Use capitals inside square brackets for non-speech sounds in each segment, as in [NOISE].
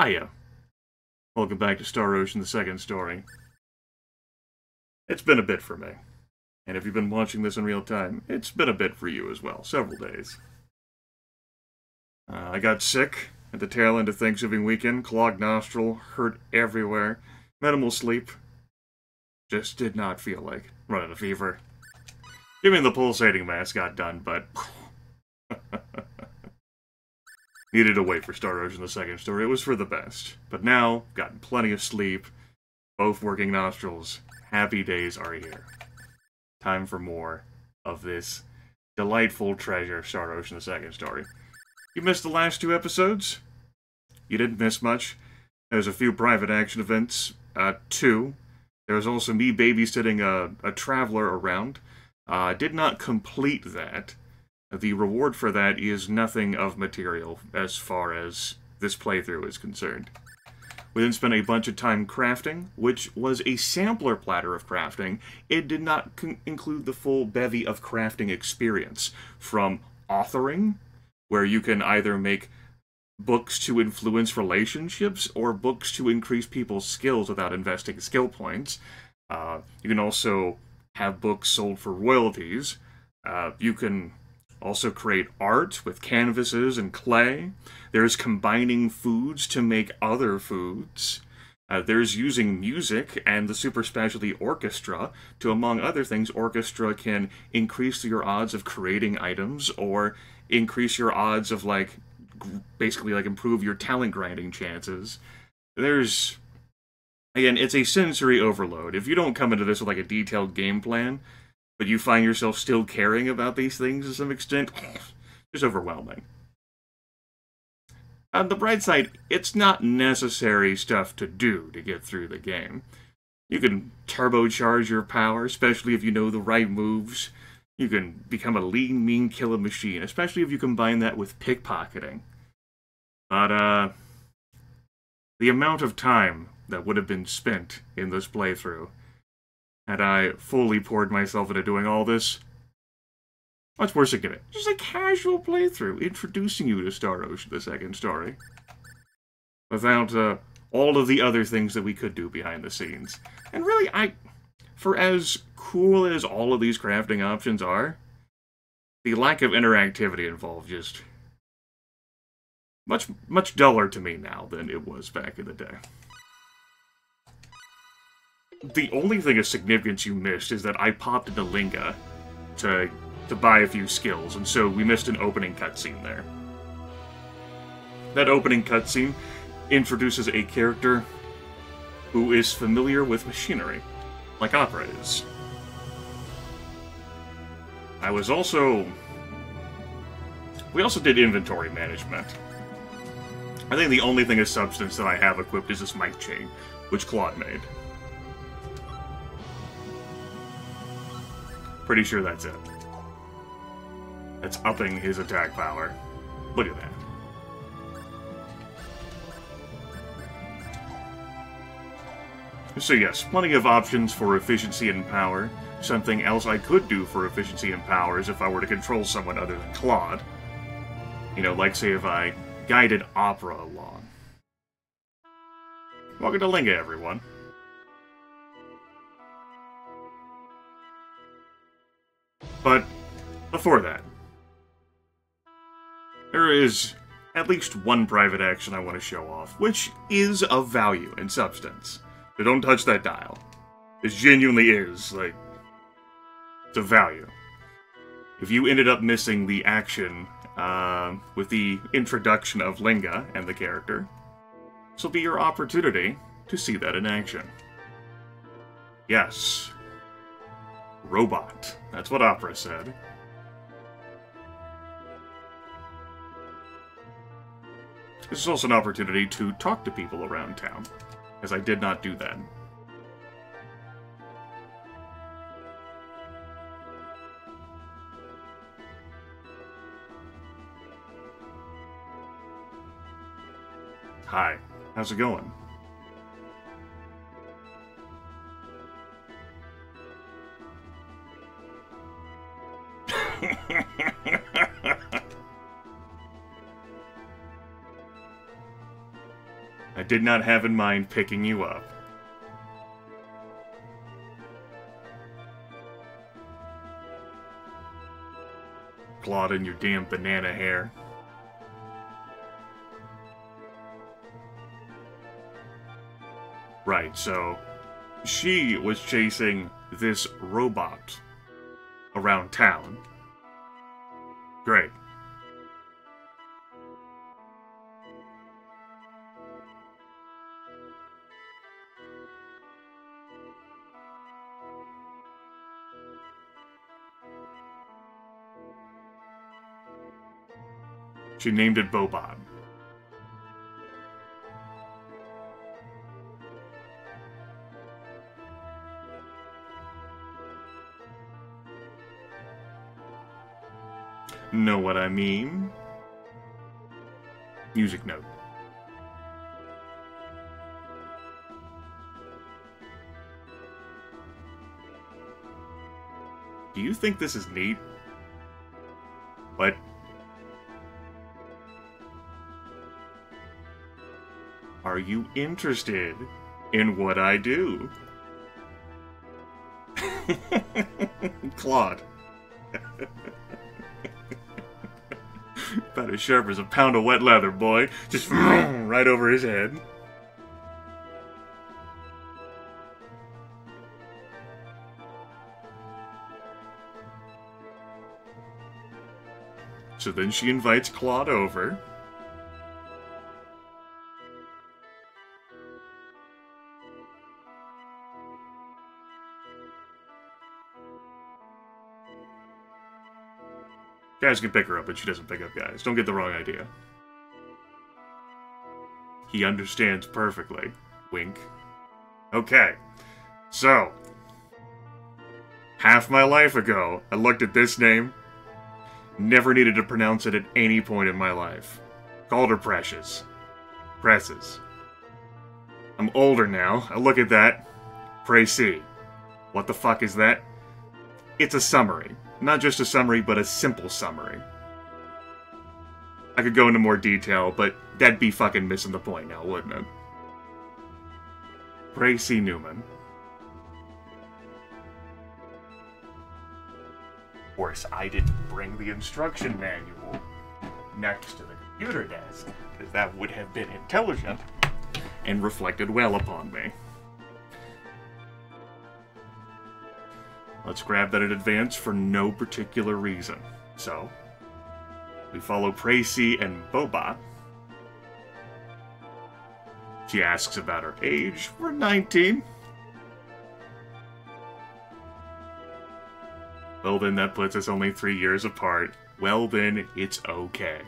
Hiya. Welcome back to Star Ocean, the second story. It's been a bit for me. And if you've been watching this in real time, it's been a bit for you as well, several days. Uh, I got sick at the tail end of Thanksgiving weekend, clogged nostril, hurt everywhere, minimal sleep. Just did not feel like running a fever. Even the pulsating mask got done, but... Needed to wait for Star Ocean the second story. It was for the best. But now, gotten plenty of sleep, both working nostrils. Happy days are here. Time for more of this delightful treasure, Star Ocean the second story. You missed the last two episodes? You didn't miss much. There's a few private action events, uh, two. There was also me babysitting a, a traveler around. I uh, did not complete that. The reward for that is nothing of material as far as this playthrough is concerned. We then spent a bunch of time crafting, which was a sampler platter of crafting. It did not include the full bevy of crafting experience, from authoring, where you can either make books to influence relationships or books to increase people's skills without investing skill points. Uh, you can also have books sold for royalties. Uh, you can also create art with canvases and clay. There's combining foods to make other foods. Uh, there's using music and the super specialty orchestra to, among other things, orchestra can increase your odds of creating items or increase your odds of like basically like improve your talent grinding chances. There's again, it's a sensory overload. If you don't come into this with like a detailed game plan, but you find yourself still caring about these things to some extent, [SIGHS] it's overwhelming. On the bright side, it's not necessary stuff to do to get through the game. You can turbocharge your power, especially if you know the right moves. You can become a lean, mean killer machine, especially if you combine that with pickpocketing. But, uh, the amount of time that would have been spent in this playthrough had I fully poured myself into doing all this, much worse than it. Just a casual playthrough, introducing you to Star Ocean, the second story. Without uh, all of the other things that we could do behind the scenes. And really, I, for as cool as all of these crafting options are, the lack of interactivity involved just much much duller to me now than it was back in the day the only thing of significance you missed is that I popped into Linga to to buy a few skills, and so we missed an opening cutscene there. That opening cutscene introduces a character who is familiar with machinery, like Opera is. I was also... We also did inventory management. I think the only thing of substance that I have equipped is this mic chain, which Claude made. Pretty sure that's it. That's upping his attack power. Look at that. So yes, plenty of options for efficiency and power. Something else I could do for efficiency and power is if I were to control someone other than Claude. You know, like say if I guided Opera along. Welcome to Linga, everyone. But before that, there is at least one private action I want to show off, which is of value and substance. So don't touch that dial. This genuinely is, like, it's of value. If you ended up missing the action uh, with the introduction of Linga and the character, this will be your opportunity to see that in action. Yes, robot. That's what Opera said. This is also an opportunity to talk to people around town, as I did not do that. Hi, how's it going? Did not have in mind picking you up. Claude in your damn banana hair. Right, so she was chasing this robot around town. Great. She named it Bobot. Know what I mean? Music note. Do you think this is neat? What? Are you interested in what I do? [LAUGHS] Claude. [LAUGHS] About as sharp as a pound of wet leather, boy. Just right over his head. So then she invites Claude over. Guys can pick her up, but she doesn't pick up guys. Don't get the wrong idea. He understands perfectly. Wink. Okay. So. Half my life ago, I looked at this name. Never needed to pronounce it at any point in my life. Called her Precious. Presses. I'm older now. I look at that. Précis. What the fuck is that? It's a summary. Not just a summary, but a simple summary. I could go into more detail, but that'd be fucking missing the point now, wouldn't it? Précis Neumann. Of course, I didn't bring the instruction manual next to the computer desk, because that would have been intelligent and reflected well upon me. Let's grab that in advance for no particular reason. So, we follow Précis and Boba. She asks about her age. We're 19. Well, then that puts us only three years apart. Well, then it's okay.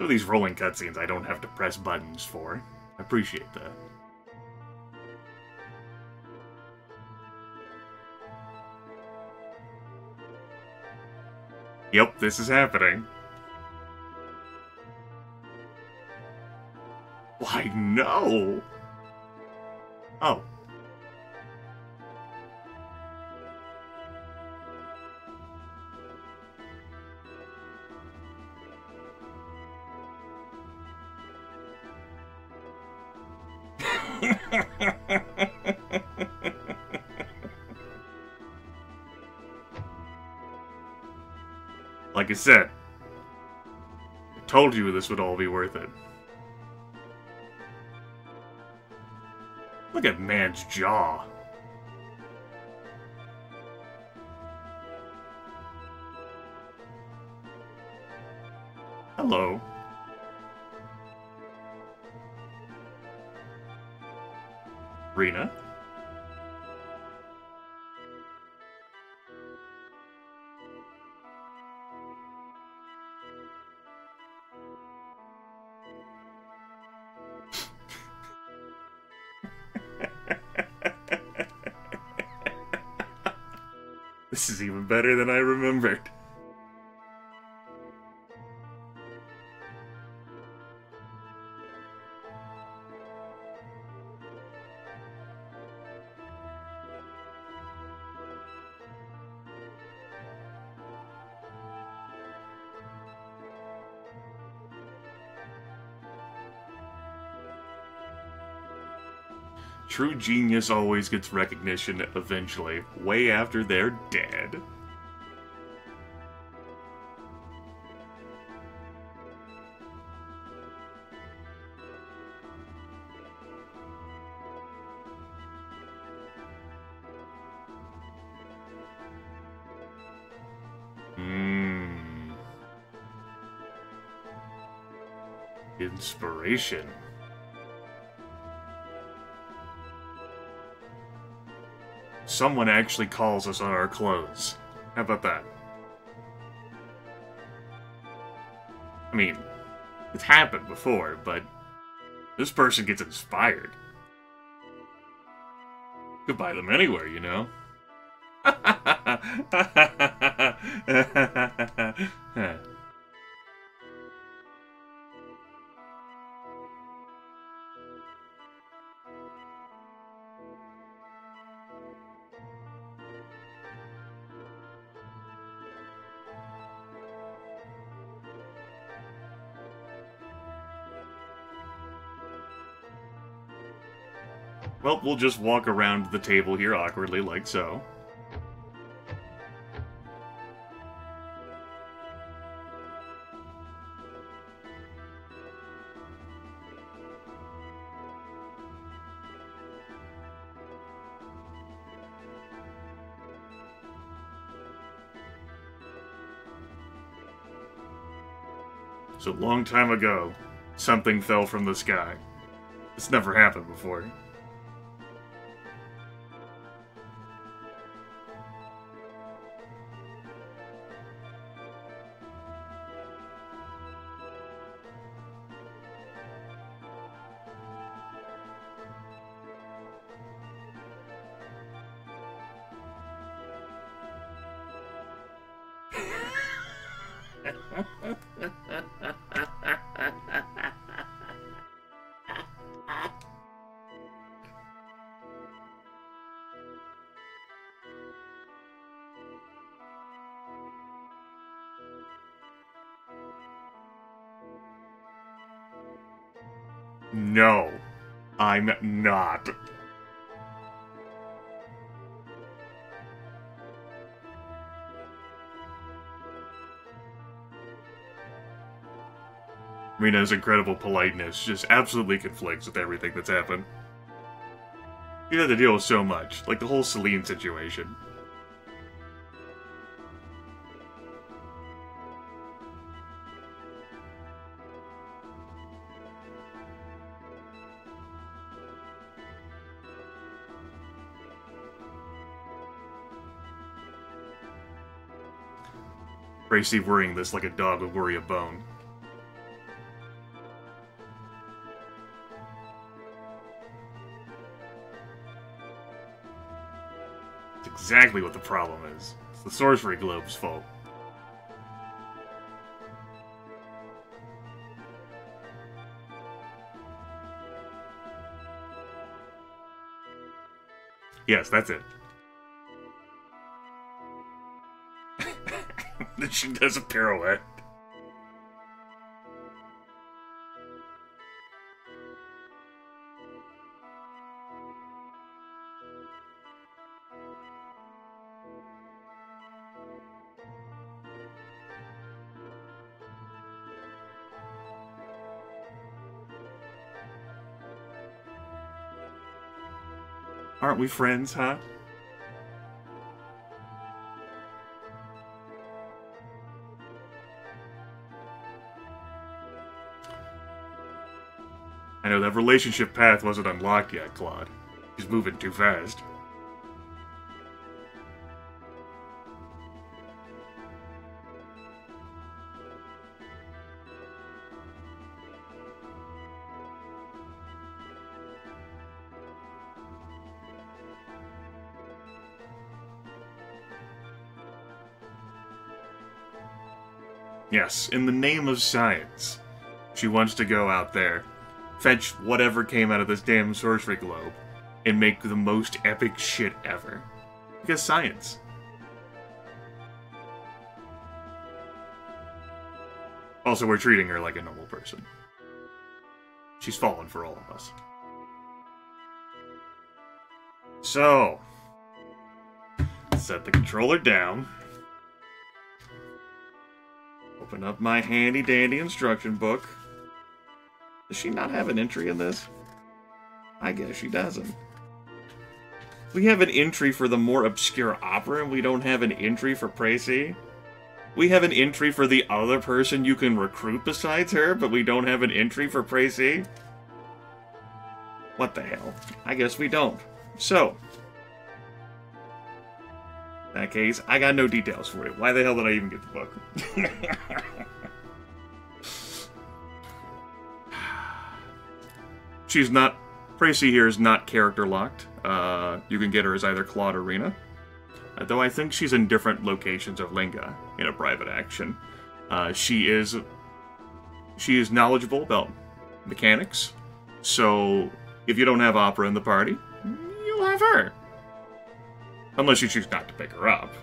Some of these rolling cutscenes I don't have to press buttons for. I appreciate that. Yep, this is happening. Why, no! Oh. Said, I told you this would all be worth it. Look at man's jaw. Hello. Rena. better than I remembered. True genius always gets recognition eventually, way after they're dead. Someone actually calls us on our clothes. How about that? I mean, it's happened before, but this person gets inspired. Could buy them anywhere, you know? [LAUGHS] well, we'll just walk around the table here awkwardly, like so. So long time ago, something fell from the sky. It's never happened before. No, I'm not. Mina's incredible politeness just absolutely conflicts with everything that's happened. You had to deal with so much, like the whole Celine situation. Tracy worrying this like a dog would worry a bone. Exactly what the problem is. It's the Sorcery Globe's fault. Yes, that's it. [LAUGHS] she does a pirouette. We friends, huh? I know that relationship path wasn't unlocked yet, Claude. He's moving too fast. Yes, in the name of science. She wants to go out there, fetch whatever came out of this damn sorcery globe, and make the most epic shit ever. Because science. Also, we're treating her like a normal person. She's fallen for all of us. So, set the controller down. Open up my handy dandy instruction book. Does she not have an entry in this? I guess she doesn't. We have an entry for the more obscure opera, and we don't have an entry for Précis. We have an entry for the other person you can recruit besides her, but we don't have an entry for Précis. What the hell? I guess we don't. So, in that case, I got no details for you. Why the hell did I even get the book? [LAUGHS] She's not. Précis here is not character locked. Uh, you can get her as either Claude or Rena. Uh, though I think she's in different locations of Linga in a private action. Uh, she is. She is knowledgeable about mechanics. So if you don't have Opera in the party, you'll have her. Unless you choose not to pick her up.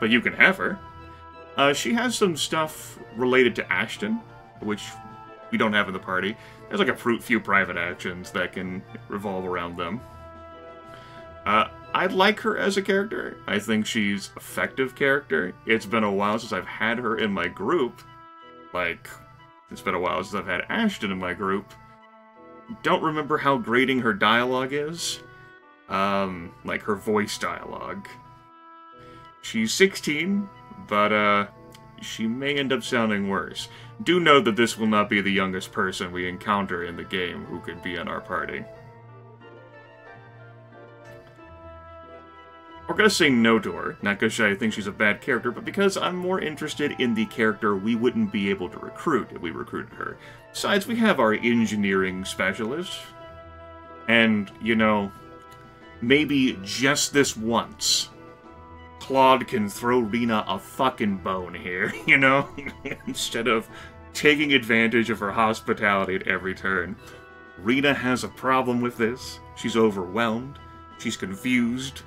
But you can have her. Uh, she has some stuff related to Ashton, which we don't have in the party. There's like a few private actions that can revolve around them. Uh, I like her as a character. I think she's effective character. It's been a while since I've had her in my group. Like, it's been a while since I've had Ashton in my group. Don't remember how grating her dialogue is um, like her voice dialogue. She's 16, but uh, she may end up sounding worse. Do note that this will not be the youngest person we encounter in the game who could be in our party. We're gonna say no to her, not because I think she's a bad character, but because I'm more interested in the character we wouldn't be able to recruit if we recruited her. Besides, we have our engineering specialist, and, you know, maybe just this once, Claude can throw Rena a fucking bone here, [LAUGHS] you know? [LAUGHS] Instead of taking advantage of her hospitality at every turn. Rena has a problem with this. She's overwhelmed. She's confused.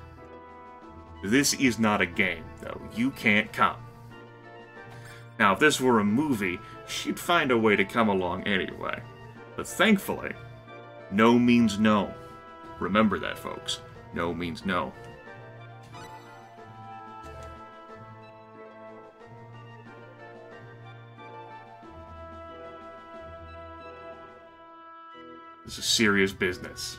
This is not a game, though. You can't come. Now, if this were a movie, she'd find a way to come along anyway. But thankfully, no means no. Remember that, folks. No means no. This is serious business.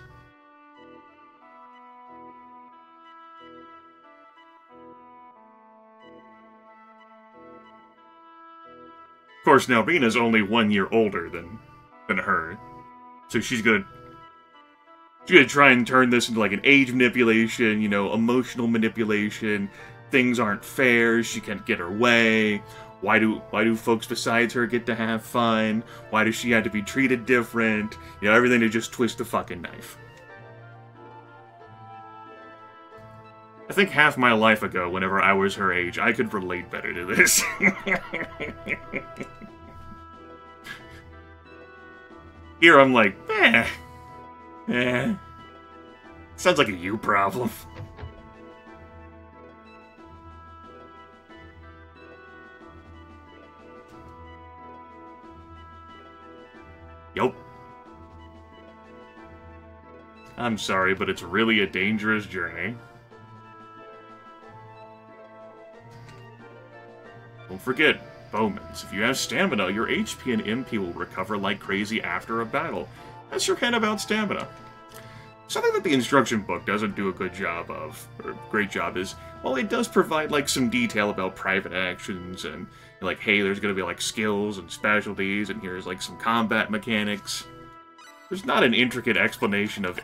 Of course, now Rena's only one year older than than her, so she's gonna gonna try and turn this into like an age manipulation, you know, emotional manipulation. Things aren't fair. She can't get her way. Why do why do folks besides her get to have fun? Why does she have to be treated different? You know, everything to just twist the fucking knife. I think half my life ago, whenever I was her age, I could relate better to this. [LAUGHS] Here I'm like, eh, Eh. Sounds like a you problem. Yup. I'm sorry, but it's really a dangerous journey. Don't forget, Bowmans, if you have stamina, your HP and MP will recover like crazy after a battle. That's your kind about stamina. Something that the instruction book doesn't do a good job of, or great job, is, while it does provide, like, some detail about private actions, and, like, hey, there's gonna be, like, skills and specialties, and here's, like, some combat mechanics. There's not an intricate explanation of,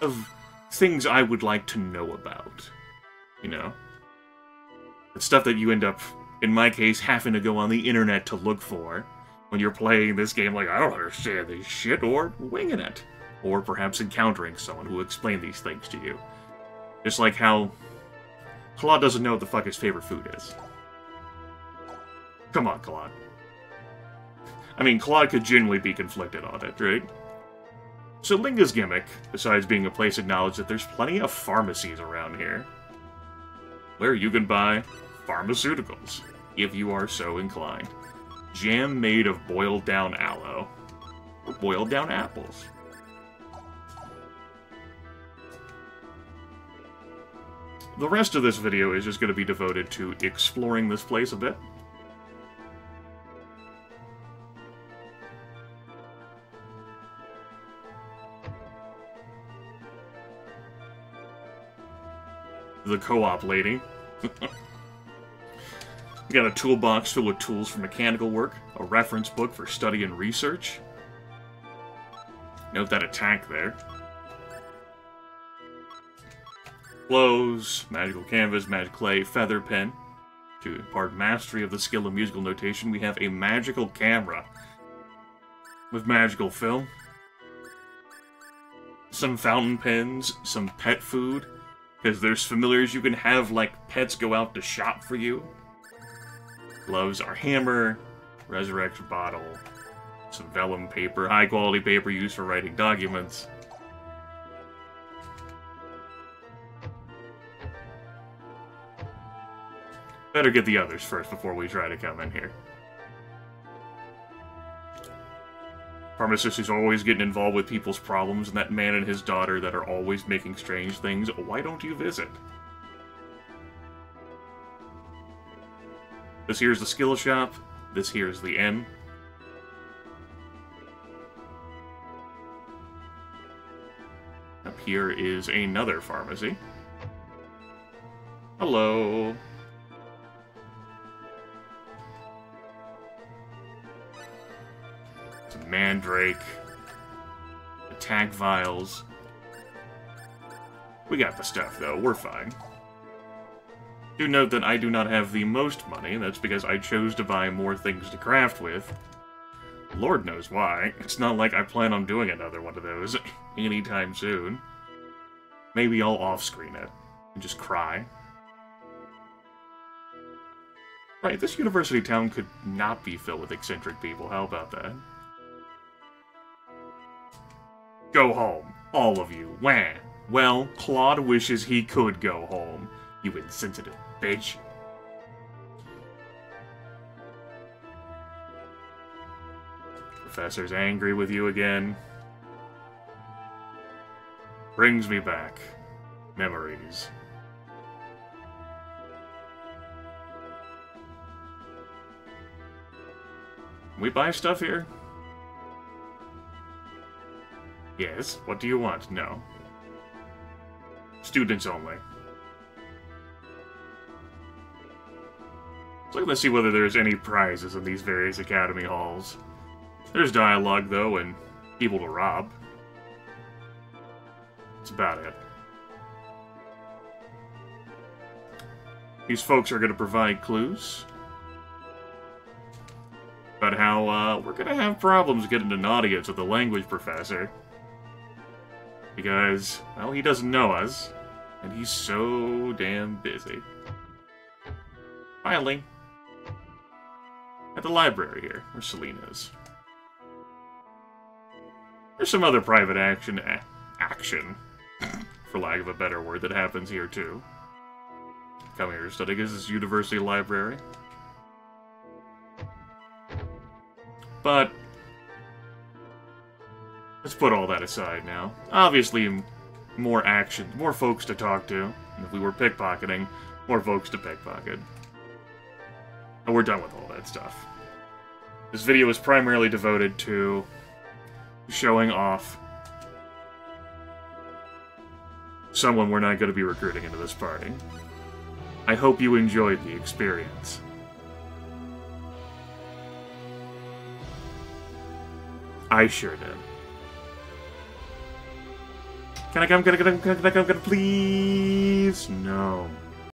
of things I would like to know about, you know? It's stuff that you end up, in my case, having to go on the internet to look for when you're playing this game like, I don't understand this shit, or winging it. Or perhaps encountering someone who will explain these things to you. Just like how Claude doesn't know what the fuck his favorite food is. Come on, Claude. I mean, Claude could genuinely be conflicted on it, right? So Linga's gimmick, besides being a place of knowledge that there's plenty of pharmacies around here, where you can buy pharmaceuticals, if you are so inclined. Jam made of boiled down aloe. Or boiled down apples. the rest of this video is just going to be devoted to exploring this place a bit. The co-op lady. [LAUGHS] We got a toolbox filled with tools for mechanical work, a reference book for study and research. Note that attack there. Clothes, magical canvas, magic clay, feather pen. To impart mastery of the skill of musical notation, we have a magical camera with magical film. Some fountain pens, some pet food, because there's familiars you can have like pets go out to shop for you. Gloves are hammer, resurrection bottle, some vellum paper, high quality paper used for writing documents. Better get the others first before we try to come in here. Pharmacist who's always getting involved with people's problems, and that man and his daughter that are always making strange things. Why don't you visit? This here's the skill shop. This here's the inn. Up here is another pharmacy. Hello. Some mandrake. Attack vials. We got the stuff, though. We're fine. Do note that I do not have the most money, that's because I chose to buy more things to craft with. Lord knows why. It's not like I plan on doing another one of those [LAUGHS] anytime soon. Maybe I'll off-screen it and just cry. Right, this university town could not be filled with eccentric people. How about that? Go home. All of you. Wah. Well, Claude wishes he could go home. You insensitive bitch. Professor's angry with you again. Brings me back. Memories. we buy stuff here? Yes. What do you want? No. Students only. So let's see whether there's any prizes in these various academy halls. There's dialogue, though, and people to rob. That's about it. These folks are going to provide clues about how uh, we're going to have problems getting an audience with the language professor. Because, well, he doesn't know us, and he's so damn busy. Finally, at the library here, where Celine is. There's some other private action, action, for lack of a better word, that happens here too. Come here study this is university library. But let's put all that aside now. Obviously, more action, more folks to talk to. If we were pickpocketing, more folks to pickpocket. And we're done with all that stuff. This video is primarily devoted to showing off someone we're not going to be recruiting into this party. I hope you enjoyed the experience. I sure did. Can I come? Can I come? Can I come? Can I come? Please? No.